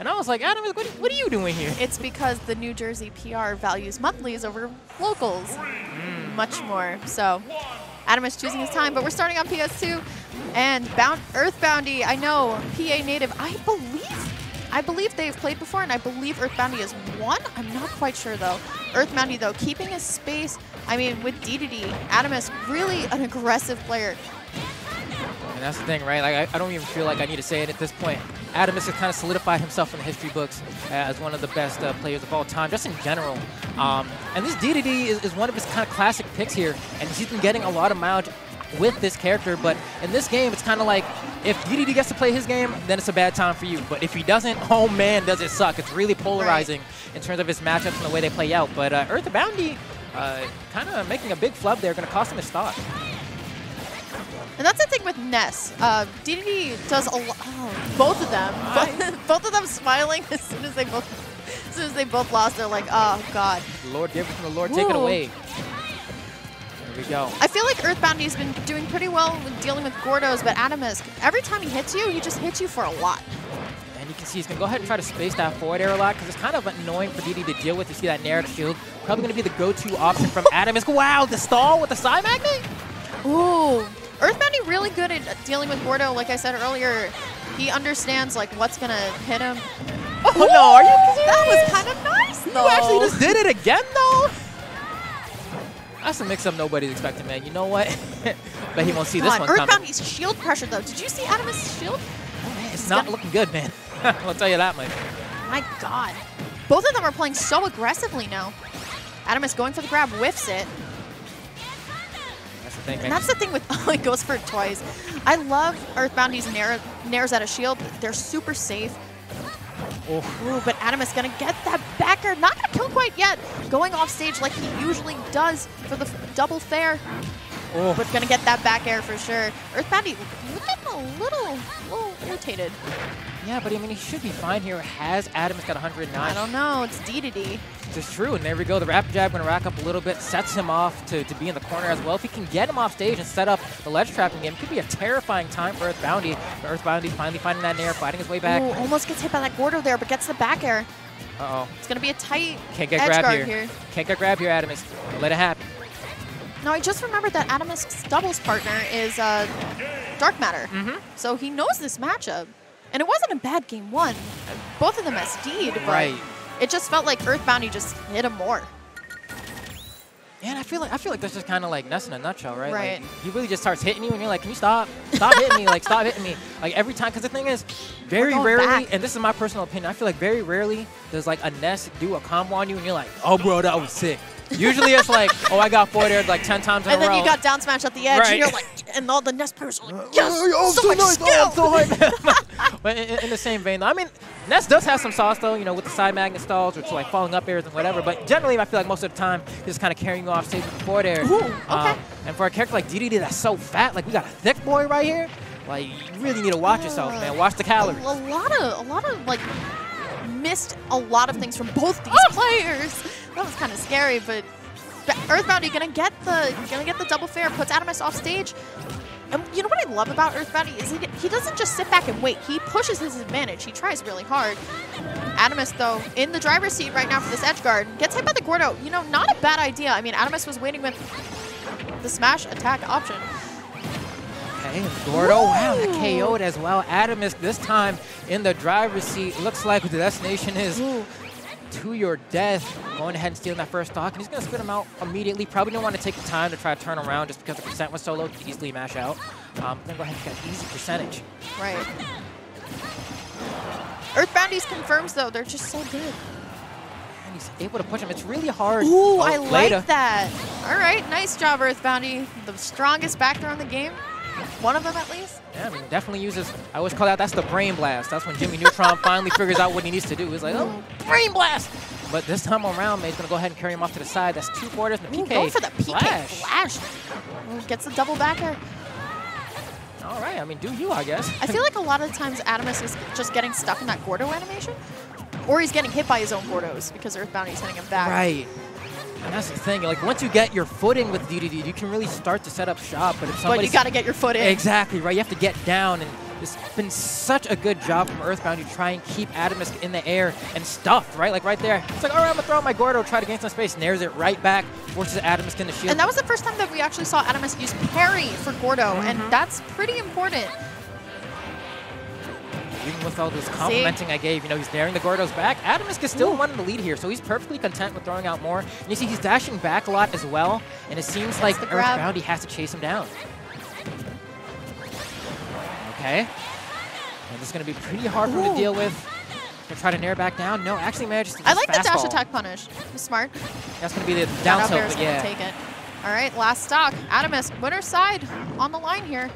And I was like, Adam, what, what are you doing here? It's because the New Jersey PR values monthlies over locals Mm. much more. So Adam is choosing his time, but we're starting on PS2. And Bound Earthboundy, I know, PA native, I believe, I believe they've played before, and I believe Earthboundy is one. I'm not quite sure though. Earthboundy though, keeping his space. I mean, with DDD, Adam is really an aggressive player. And that's the thing, right? Like, I, I don't even feel like I need to say it at this point. Atomsk has kind of solidified himself in the history books as one of the best uh, players of all time, just in general. Um, and this DDD is, is one of his kind of classic picks here, and he's been getting a lot of mileage with this character. But in this game, it's kind of like if DDD gets to play his game, then it's a bad time for you. But if he doesn't, oh man, does it suck. It's really polarizing right. in terms of his matchups and the way they play out. But uh, Earthboundy uh, kind of making a big flub there, going to cost him his stock. And that's the thing with Ness. Uh, DDD does a lot. Oh, both of them, both, both, of them smiling as soon as they both, as soon as they both lost. They're like, oh god. Lord give it from the Lord, take it away. There we go. I feel like Earthboundy's been doing pretty well with dealing with Gordos, but Atomsk, every time he hits you, he just hits you for a lot. And you can see he's going to go ahead and try to space that forward air a lot because it's kind of annoying for DD to deal with. You see that narrative shield. Probably going to be the go-to option from Atomsk. Wow, the stall with the side Magnet? Ooh. Really good at dealing with Gordo. Like I said earlier, he understands like what's gonna hit him. Oh Ooh, no, are you That was kind of nice though. You actually just did it again though? That's a mix-up nobody's expecting, man. You know what? but he won't see God, this one Earthboundy's coming. shield pressure though. Did you see Atomsk' shield? Oh, man, it's, it's not looking good, man. I'll tell you that much. My God. Both of them are playing so aggressively now. Atomsk going for the grab, whiffs it. That's the thing, and that's the thing with oh, it goes for twice. I love Earthboundy's nair, nairs at a shield. They're super safe. Oh. Ooh, but Adam is going to get that backer. Not going to kill quite yet. Going off stage like he usually does for the double fair. Oh. But going to get that back air for sure. Earthboundy looking a little, little irritated. Yeah, but I mean, he should be fine here. Has Adams got 109? I don't know. It's D to D. It's true, and there we go. The rapid jab going to rack up a little bit, sets him off to, to be in the corner as well. If he can get him off stage and set up the ledge trapping game, it could be a terrifying time for Earthboundy. But Earthboundy finally finding that nair, fighting his way back. Ooh, almost gets hit by that Gordo there, but gets the back air. Uh-oh. It's going to be a tight Can't get grab here. here. Can't get grab here, Atomsk. Let it happen. No, I just remembered that Atomsk' doubles partner is uh, Dark Matter. Mm -hmm. So he knows this matchup. And it wasn't a bad game one. Both of them SD'd, but right. it just felt like Earthboundy just hit him more. Yeah, and I feel like I feel like that's just kind of like Ness in a nutshell, right? Right. Like, he really just starts hitting you, and you're like, "Can you stop? Stop hitting me! Like, stop hitting me!" Like every time, because the thing is, very rarely, back. and this is my personal opinion, I feel like very rarely does like a Ness do a combo on you, and you're like, "Oh, bro, that was sick." Usually it's like, oh, I got four there like 10 times in and a row. And then you got down smash at the edge, right. and you're like, and all the Ness players are like, yes, oh, so, so much nice. skill. Oh, so but in, in, the same vein, though, I mean, Ness does have some sauce, though, you know, with the side magnet stalls or like falling up airs and whatever. But generally, I feel like most of the time, he's just kind of carrying you off stage with the forward air. Ooh, okay. Um, and for a character like DDD that's so fat, like we got a thick boy right here, like you really need to watch yourself, man. Watch the calories. A, a lot of, a lot of like missed a lot of things from both these oh! players. That was kind of scary, but Earthboundy gonna get the gonna get the double fair, puts Atomsk off stage. And you know what I love about Earthbound is he, he doesn't just sit back and wait. He pushes his advantage. He tries really hard. Atomsk, though, in the driver's seat right now for this edge guard, gets hit by the Gordo. You know, not a bad idea. I mean, Atomsk was waiting with the smash attack option. Okay, Gordo, wow, that KO'd as well. Atomsk this time in the driver's seat. Looks like the destination is Ooh to your death, going ahead and stealing that first stock, and he's going to spit him out immediately. Probably don't want to take the time to try to turn around just because the percent was so low to easily mash out. Um, then go ahead and get an easy percentage. Right. Earthboundies confirms, though. They're just so good. And he's able to push him. It's really hard. Ooh, oh, I like that. All right, nice job, Earthboundy. The strongest back throw in the game. One of them, at least. Yeah, I mean, definitely uses, I always call that, that's the brain blast. That's when Jimmy Neutron finally figures out what he needs to do. He's like, oh, mm-hmm. brain blast! But this time around, May's going to go ahead and carry him off to the side. That's two quarters and the PK. Ooh, going for the PK flash. flash. Gets the double backer. All right, I mean, do you, I guess. I feel like a lot of the times Atomsk is just getting stuck in that Gordo animation. Or he's getting hit by his own Gordos because Earthboundy's hitting him back. Right. And that's the thing. Like once you get your footing with DDD, you can really start to set up shop. But if somebody, but you got to get your foot in. Exactly right. You have to get down, and it's been such a good job from Earthbound to try and keep Atomsk in the air and stuffed, right? Like right there. It's like, all right, I'm going to throw out my Gordo, try to gain some space. Nares it right back, forces Atomsk in the shield. And that was the first time that we actually saw Atomsk use parry for Gordo, Mm-hmm. and that's pretty important. Even with all this complimenting I gave, you know, he's naring the Gordo's back. Atomsk is still one in the lead here, so he's perfectly content with throwing out more. And you see he's dashing back a lot as well, and it seems like the grab. Earthbound, he has to chase him down. Okay. And this is going to be pretty hard for him to deal with. Gonna try to nair back down. No, actually manages to I like the dash attack punish. He's smart. That's going to be the down tilt, but yeah. to take it. All right, last stock. Atomsk, winner's side on the line here.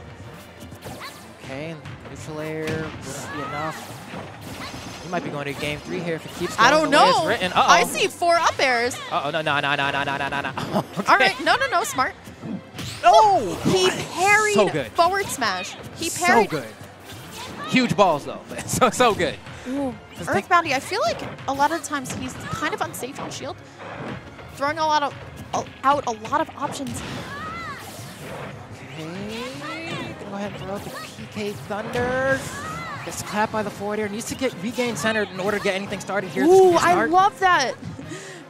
Okay, neutral air wouldn't be enough. He might be going to game three here if it keeps going I don't the way it's know. written. Uh-oh. I see four up airs. Uh-oh, no, no, no, no, no, no, no, no, no. Okay. All right, no, no, no, smart. No! He parried So good. forward smash. He so good. Huge balls, though. so, so good. Ooh. Just think- Earthboundy, I feel like a lot of times he's kind of unsafe on shield, throwing a lot of out a lot of options. Ahead and throw out the PK Thunder. Gets clapped by the forward air. Needs to get regain centered in order to get anything started here. Ooh, could be a I love that.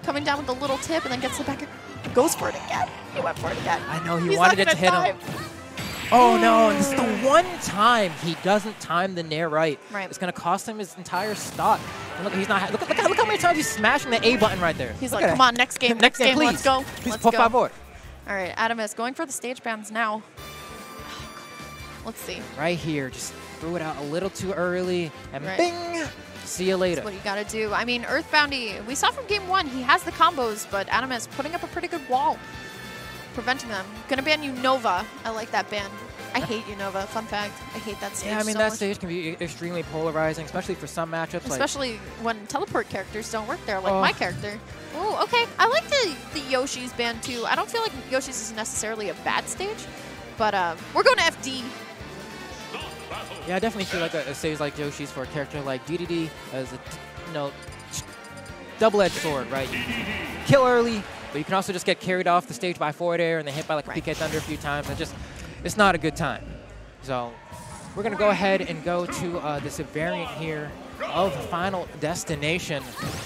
Coming down with a little tip and then gets the back. Goes for it again. He went for it again. I know he He's wanted it to hit gonna him. Oh no, and is the one time he doesn't time the nair right. Right. It's gonna cost him his entire stock. And look, he's not. Look, look, look how many times he's smashing the A button right there. He's Look like, come that. on, next game, Next game, please. let's go. Please, let's go. All right, Atomsk going for the stage bands now. Let's see. Right here, just threw it out a little too early, and Right. bing! See you later. That's what you got to do. I mean, Earthboundy, we saw from game one, he has the combos, but Atomsk putting up a pretty good wall, preventing them. Gonna ban Unova. I like that ban. I hate Unova. Fun fact. I hate that stage Yeah, I mean so that much. stage can be extremely polarizing, especially for some matchups. Like, Especially when teleport characters don't work there, like Oh. my character. Oh, okay. I like the, the Yoshi's ban too. I don't feel like Yoshi's is necessarily a bad stage, but uh, we're going to FD. Yeah, I definitely feel like a, a stage like Yoshi's for a character like DDD as a, you know, double-edged sword, right? You kill early, but you can also just get carried off the stage by forward air and then hit by like a Right. PK Thunder a few times. And just, it's not a good time. So we're gonna go ahead and go to uh, this variant here of Final Destination.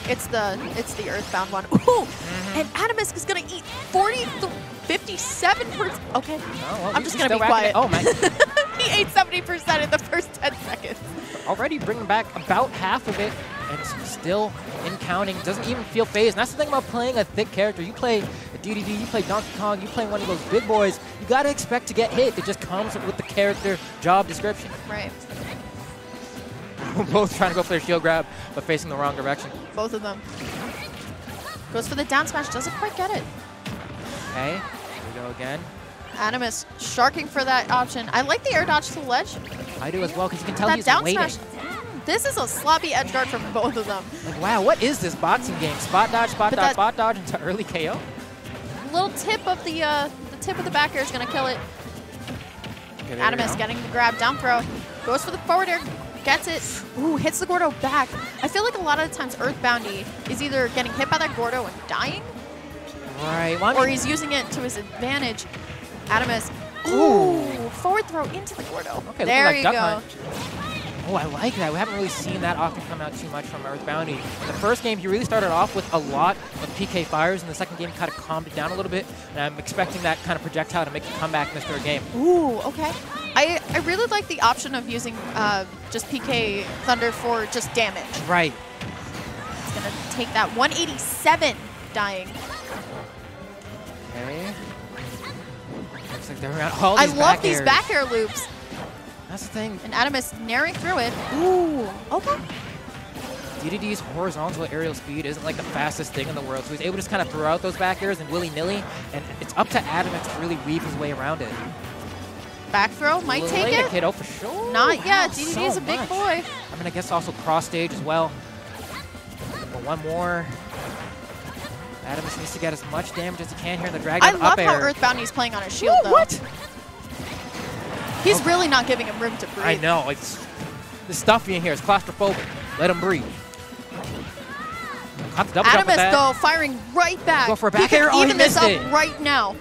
It's the it's the Earthbound one. Ooh, Mm-hmm. and Atomsk is gonna eat 40, 57 percent. Okay, Oh, well, I'm just gonna be quiet. it. Oh man, he ate 70 percent in the first 10 seconds. already bringing back about half of it, and it's still in counting. Doesn't even feel phased. And that's the thing about playing a thick character. You play a DDD, you play Donkey Kong, you play one of those big boys. You gotta expect to get hit. It just comes with the character job description. Right, Both trying to go for their shield grab, but facing the wrong direction. both of them. Goes for the down smash, doesn't quite get it. Okay, here we go again. Atomsk sharking for that option. I like the air dodge to the ledge. I do as well because you can tell that he's down waiting. smash. This is a sloppy edge guard from both of them. Like, wow, what is this boxing game? Spot dodge, spot But dodge, spot dodge into early KO. Little tip of the uh, the tip of the back air is gonna kill it. Okay, there Atomsk getting the grab, down throw, goes for the forward air, gets it. Ooh, hits the Gordo back. I feel like a lot of the times Earthboundy is either getting hit by that Gordo and dying, Right. Well, or he's using it to his advantage. Atomsk, Ooh. ooh, forward throw into the Gordo. Okay, there looking you like go. Hunt. Oh, I like that. We haven't really seen that often come out too much from Earthboundy. In the first game, he really started off with a lot of PK fires. In the second game, kind of calmed it down a little bit. And I'm expecting that kind of projectile to make a comeback in this third game. Ooh, okay. I, I really like the option of using uh, just PK Thunder for just damage. Right. It's gonna take that 187 dying. Looks like they're around all I love back these airs. back air loops. That's the thing. And Atomsk naring through it. Ooh, okay. DDD's horizontal aerial speed isn't like the fastest thing in the world, so he's able to just kind of throw out those back airs and willy-nilly, and it's up to Atomsk to really weave his way around it. Back throw might take Later, it. kiddo, for sure. Not Wow, yet. DDD so is a big much. boy. I mean, I guess also cross stage as well. But one more. Atomsk needs to get as much damage as he can here in the dragon I up love how air. Earthboundy's playing on his shield, Woo, though. what? He's Oh. really not giving him room to breathe. I know. It's, the stuff in here is claustrophobic. Let him breathe. Caught the double jump with Atomsk, though, firing right back. Go for a back can air. Oh, he even this up it. right now.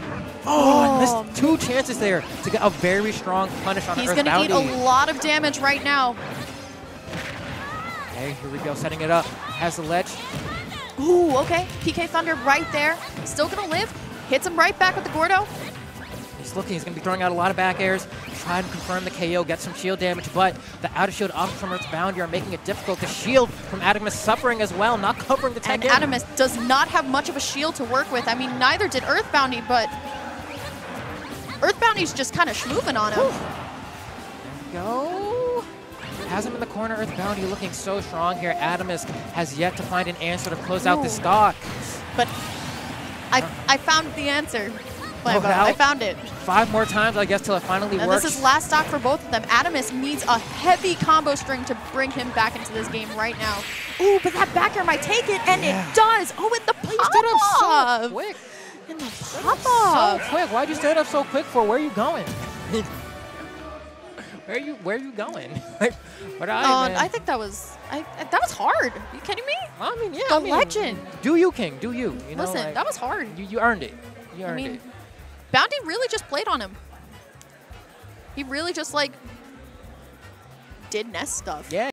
Oh, Oh, missed two chances there to get a very strong punish on He's going to eat a lot of damage right now. Okay, here we go, setting it up. Has the ledge. Ooh, okay. PK Thunder right there. Still going to live. Hits him right back with the Gordo. He's looking, he's going to be throwing out a lot of back airs. Trying to confirm the KO, get some shield damage, but the out of shield options from Earth's Bounty are making it difficult. The shield from Atomsk suffering as well, not covering the tech And in. Atomsk does not have much of a shield to work with. I mean, neither did Earthboundy, but Earthboundy's just kind of schmooving on him. There go. Has him in the corner. Earthboundy looking so strong here. Atomsk has yet to find an answer to close out the Ooh. stock. But I, I found the answer. Oh, Flambo. I found it. Five more times, I guess, till it finally And works. this is last stock for both of them. Atomsk needs a heavy combo string to bring him back into this game right now. Ooh, but that back air might take it, and Yeah. it does. Oh, in the He stood up so pop-off. quick. In the So pop-off. quick. Why'd you stand up so quick for? Where are you going? where are you Where are you going? like, what I, Uh, man? I think that was I, that was hard. Are you kidding me? I mean, yeah. the I mean, legend. Do you, King? Do you? You know, Listen, like, that was hard. you, you earned it. You I earned mean, it. Bounty really just played on him. He really just like did nest stuff. Yeah.